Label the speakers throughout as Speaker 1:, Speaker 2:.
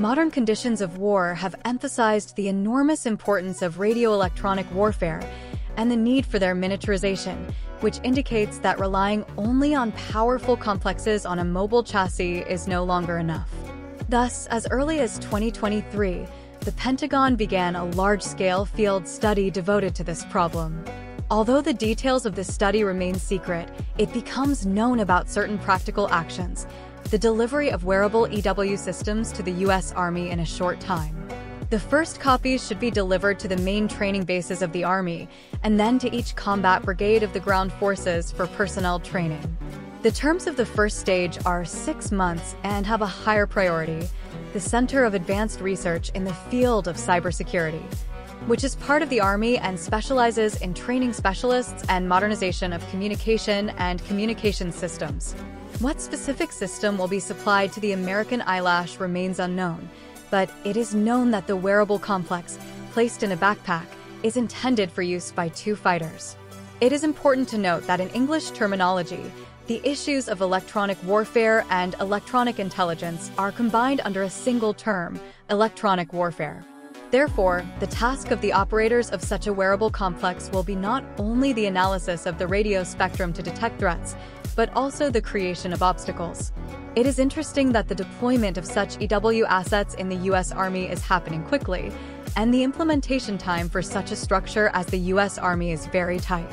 Speaker 1: Modern conditions of war have emphasized the enormous importance of radioelectronic warfare and the need for their miniaturization, which indicates that relying only on powerful complexes on a mobile chassis is no longer enough. Thus, as early as 2023, the Pentagon began a large-scale field study devoted to this problem. Although the details of this study remain secret, it becomes known about certain practical actions, the delivery of wearable EW systems to the U.S. Army in a short time. The first copies should be delivered to the main training bases of the Army, and then to each combat brigade of the ground forces for personnel training. The terms of the first stage are six months and have a higher priority, the Center of Advanced Research in the field of cybersecurity, which is part of the Army and specializes in training specialists and modernization of communication and communication systems. What specific system will be supplied to the American eyelash remains unknown, but it is known that the wearable complex, placed in a backpack, is intended for use by two fighters. It is important to note that in English terminology, the issues of electronic warfare and electronic intelligence are combined under a single term, electronic warfare. Therefore, the task of the operators of such a wearable complex will be not only the analysis of the radio spectrum to detect threats, but also the creation of obstacles. It is interesting that the deployment of such EW assets in the U.S. Army is happening quickly, and the implementation time for such a structure as the U.S. Army is very tight.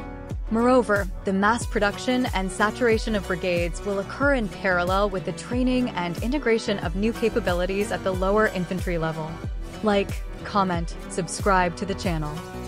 Speaker 1: Moreover, the mass production and saturation of brigades will occur in parallel with the training and integration of new capabilities at the lower infantry level. Like, comment, subscribe to the channel.